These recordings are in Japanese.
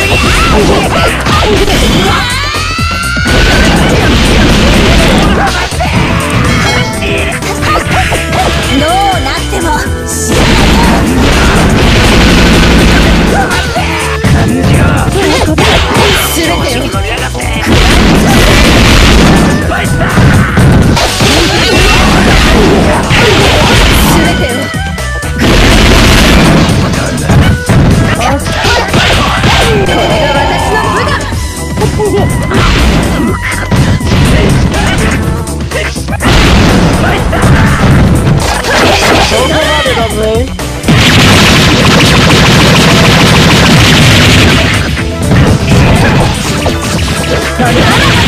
Oh, my God. Yeah.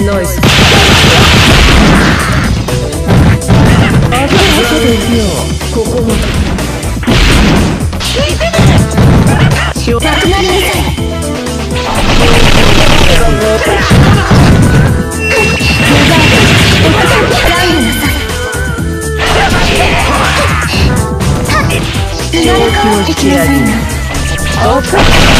Noise. I'll protect you.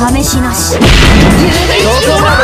試しなし。夢に行くぞこすは